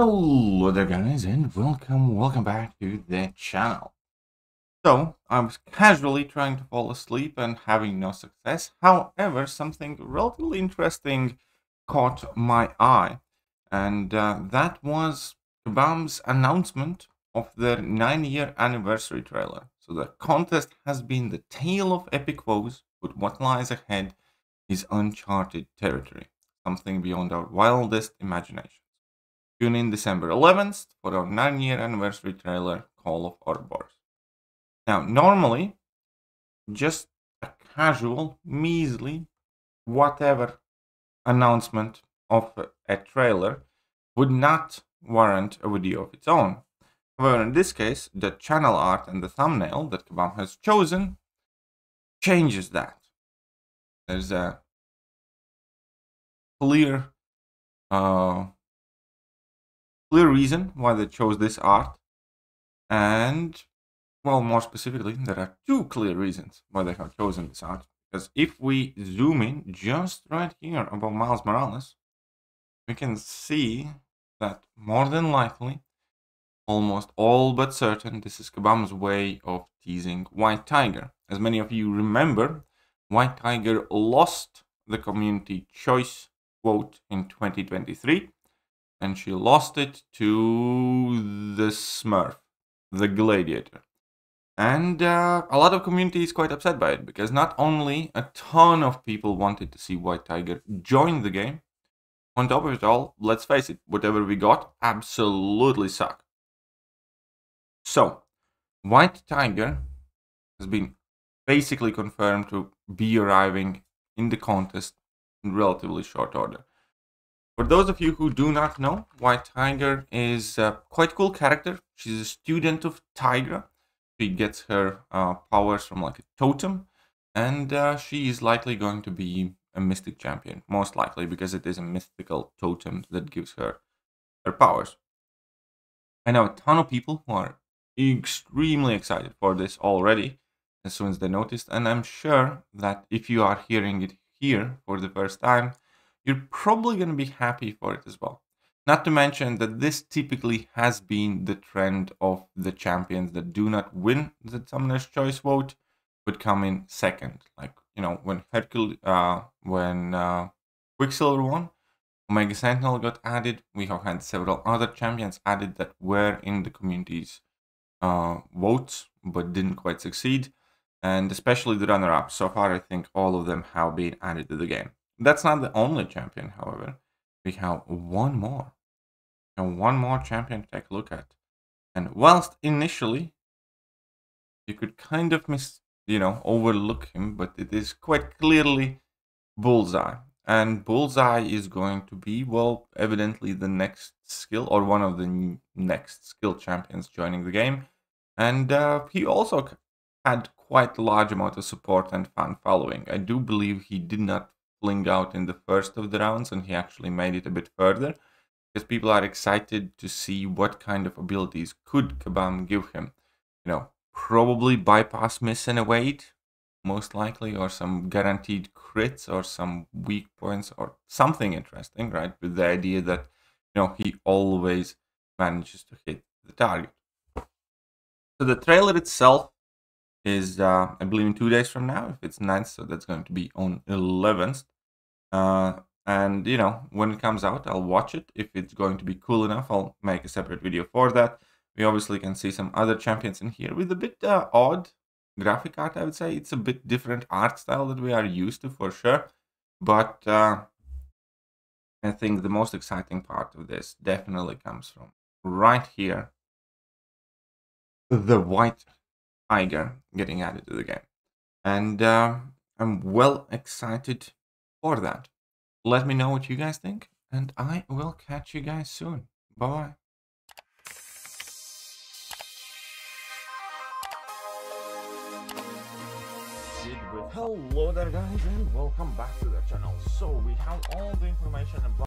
Hello there guys and welcome, welcome back to the channel. So, I was casually trying to fall asleep and having no success. However, something relatively interesting caught my eye. And uh, that was Kabam's announcement of their 9-year anniversary trailer. So the contest has been the tale of epic woes, but what lies ahead is uncharted territory. Something beyond our wildest imagination. Tune in December 11th for our 9 year anniversary trailer, Call of Ouroboros. Now, normally, just a casual, measly, whatever announcement of a trailer would not warrant a video of its own. However, in this case, the channel art and the thumbnail that Kabam has chosen changes that. There's a clear uh, clear reason why they chose this art. And, well, more specifically, there are two clear reasons why they have chosen this art. Because if we zoom in just right here above Miles Morales, we can see that more than likely, almost all but certain, this is Kabam's way of teasing White Tiger. As many of you remember, White Tiger lost the community choice vote in 2023 and she lost it to the Smurf, the Gladiator. And uh, a lot of community is quite upset by it because not only a ton of people wanted to see White Tiger join the game, on top of it all, let's face it, whatever we got absolutely sucked. So, White Tiger has been basically confirmed to be arriving in the contest in relatively short order. For those of you who do not know, White Tiger is a quite cool character. She's a student of Tigra. She gets her uh, powers from like a totem, and uh, she is likely going to be a mystic champion, most likely because it is a mystical totem that gives her her powers. I know a ton of people who are extremely excited for this already as soon as they noticed, and I'm sure that if you are hearing it here for the first time, you're probably going to be happy for it as well. Not to mention that this typically has been the trend of the champions that do not win the Summoner's Choice vote, but come in second. Like, you know, when Hercule, uh, when uh, Quicksilver won, Omega Sentinel got added. We have had several other champions added that were in the community's uh, votes, but didn't quite succeed. And especially the runner-up. So far, I think all of them have been added to the game. That's not the only champion, however. We have one more. And one more champion to take a look at. And whilst initially you could kind of miss, you know, overlook him, but it is quite clearly Bullseye. And Bullseye is going to be, well, evidently the next skill or one of the next skill champions joining the game. And uh, he also had quite a large amount of support and fan following. I do believe he did not fling out in the first of the rounds and he actually made it a bit further because people are excited to see what kind of abilities could Kabam give him. You know, probably bypass miss and evade, most likely, or some guaranteed crits or some weak points or something interesting, right? With the idea that, you know, he always manages to hit the target. So the trailer itself is uh, I believe in two days from now. If it's 9th, so that's going to be on 11th. Uh, and you know, when it comes out, I'll watch it. If it's going to be cool enough, I'll make a separate video for that. We obviously can see some other champions in here with a bit uh, odd graphic art, I would say. It's a bit different art style that we are used to for sure. But uh, I think the most exciting part of this definitely comes from right here. The white Tiger getting added to the game. And uh, I'm well excited for that. Let me know what you guys think, and I will catch you guys soon. Bye bye. Hello there guys and welcome back to the channel. So we have all the information about